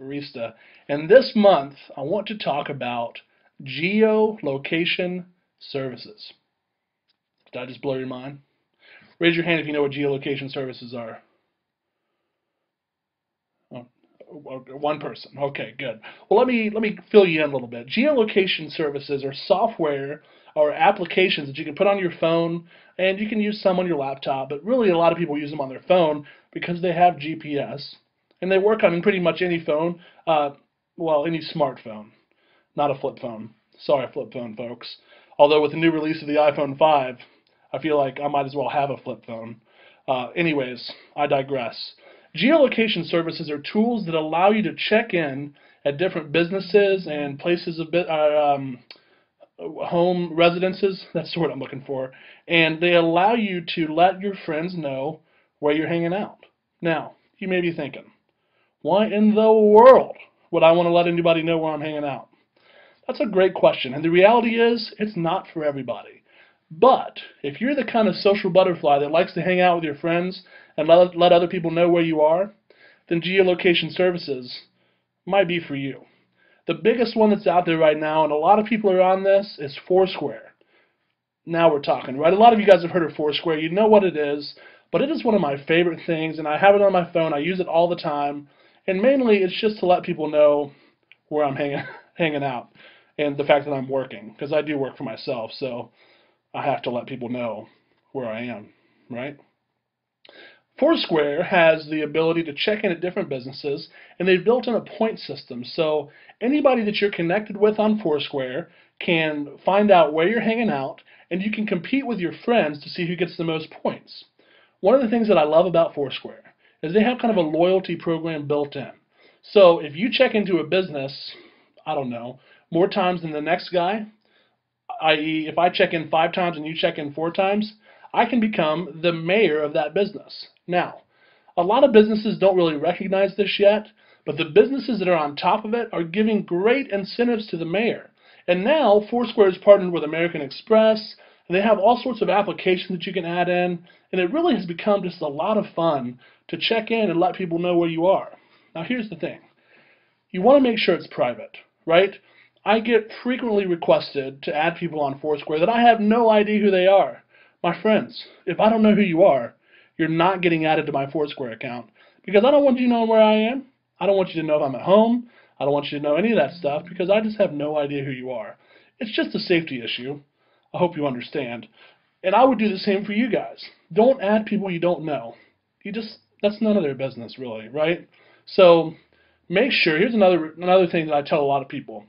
Barista. And this month, I want to talk about geolocation services. Did I just blow your mind? Raise your hand if you know what geolocation services are. Oh, oh, oh, one person. Okay, good. Well, let me let me fill you in a little bit. Geolocation services are software or applications that you can put on your phone, and you can use some on your laptop. But really, a lot of people use them on their phone because they have GPS and they work on pretty much any phone, uh, well, any smartphone, not a flip phone. Sorry, flip phone folks. Although with the new release of the iPhone 5, I feel like I might as well have a flip phone. Uh, anyways, I digress. Geolocation services are tools that allow you to check in at different businesses and places of uh, um, home residences. That's the word I'm looking for. And they allow you to let your friends know where you're hanging out. Now, you may be thinking, why in the world would I want to let anybody know where I'm hanging out? That's a great question. And the reality is, it's not for everybody. But if you're the kind of social butterfly that likes to hang out with your friends and let, let other people know where you are, then geolocation services might be for you. The biggest one that's out there right now, and a lot of people are on this, is Foursquare. Now we're talking, right? A lot of you guys have heard of Foursquare. You know what it is, but it is one of my favorite things, and I have it on my phone. I use it all the time. And mainly it's just to let people know where I'm hanging hanging out and the fact that I'm working because I do work for myself, so I have to let people know where I am, right? Foursquare has the ability to check in at different businesses, and they've built in a point system. So anybody that you're connected with on Foursquare can find out where you're hanging out, and you can compete with your friends to see who gets the most points. One of the things that I love about Foursquare is they have kind of a loyalty program built in. So if you check into a business, I don't know, more times than the next guy, i.e., if I check in five times and you check in four times, I can become the mayor of that business. Now, a lot of businesses don't really recognize this yet, but the businesses that are on top of it are giving great incentives to the mayor. And now Foursquare is partnered with American Express, and they have all sorts of applications that you can add in, and it really has become just a lot of fun to check in and let people know where you are. Now here's the thing. You want to make sure it's private, right? I get frequently requested to add people on Foursquare that I have no idea who they are. My friends, if I don't know who you are, you're not getting added to my Foursquare account because I don't want you knowing where I am. I don't want you to know if I'm at home. I don't want you to know any of that stuff because I just have no idea who you are. It's just a safety issue. I hope you understand. And I would do the same for you guys. Don't add people you don't know. You just that's none of their business really, right? So make sure here's another another thing that I tell a lot of people.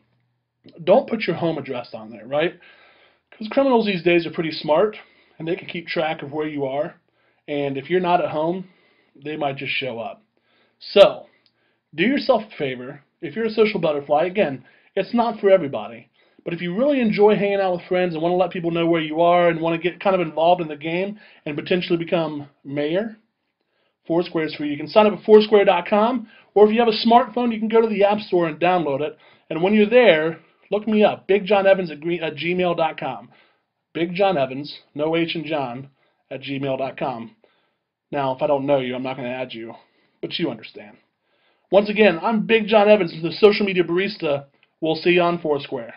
Don't put your home address on there, right? Because criminals these days are pretty smart and they can keep track of where you are. And if you're not at home, they might just show up. So, do yourself a favor. If you're a social butterfly, again, it's not for everybody. But if you really enjoy hanging out with friends and want to let people know where you are and want to get kind of involved in the game and potentially become mayor, Foursquare is free. You You can sign up at foursquare.com, or if you have a smartphone, you can go to the App Store and download it. And when you're there, look me up, bigjonevans at, at gmail.com. Big Jon Evans, no H in Jon, at gmail.com. Now, if I don't know you, I'm not going to add you, but you understand. Once again, I'm Big Jon Evans, the social media barista. We'll see you on Foursquare.